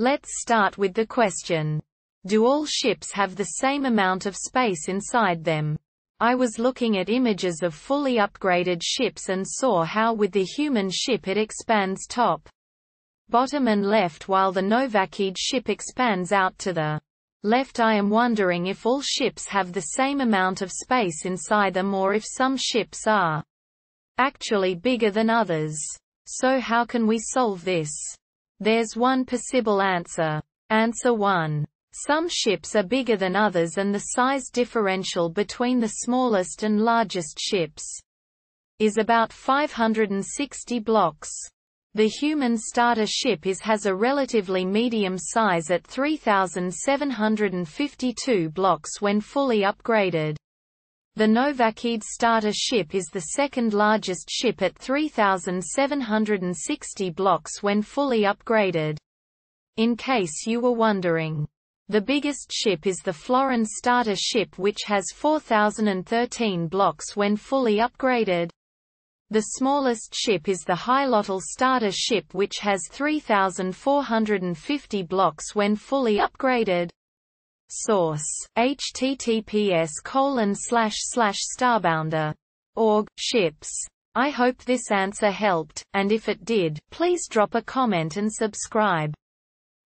Let's start with the question. Do all ships have the same amount of space inside them? I was looking at images of fully upgraded ships and saw how with the human ship it expands top, bottom and left while the Novakid ship expands out to the left I am wondering if all ships have the same amount of space inside them or if some ships are actually bigger than others. So how can we solve this? There's one possible answer. Answer 1. Some ships are bigger than others and the size differential between the smallest and largest ships is about 560 blocks. The human starter ship is has a relatively medium size at 3,752 blocks when fully upgraded. The Novakid starter ship is the second largest ship at 3,760 blocks when fully upgraded. In case you were wondering. The biggest ship is the Floran starter ship which has 4,013 blocks when fully upgraded. The smallest ship is the Hylotl starter ship which has 3,450 blocks when fully upgraded. Source: https colon slash slash starbounder. Org, ships. I hope this answer helped, and if it did, please drop a comment and subscribe.